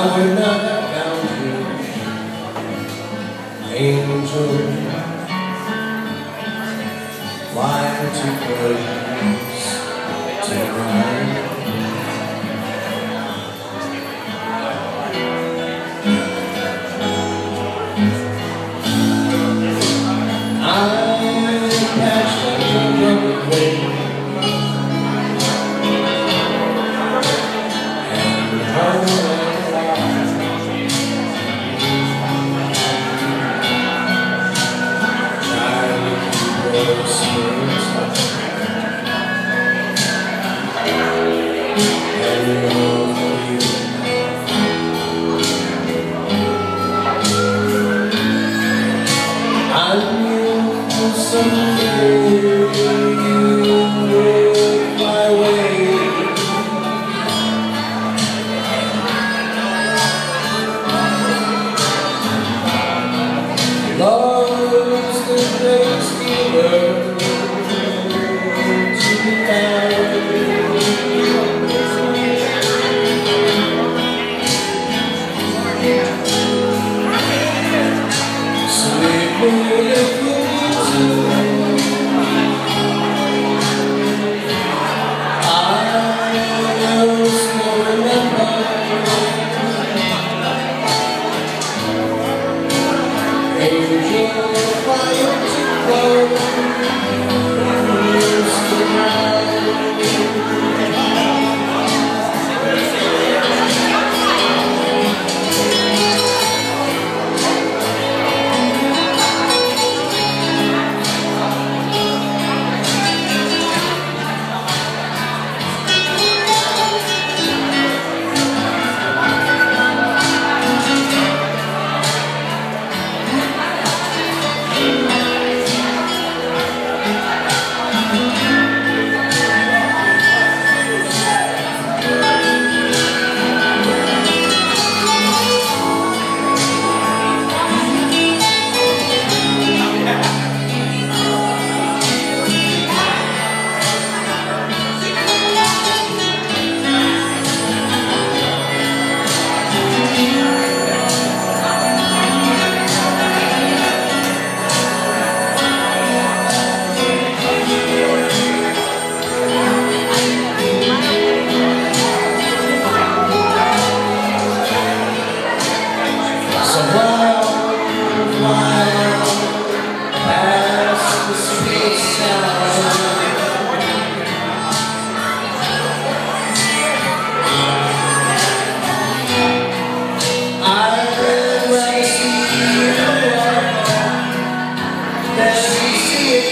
I would not have found you, angel. Why did you close tonight? I'm passionate I'm sorry.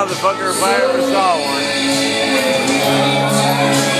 motherfucker if I ever saw one.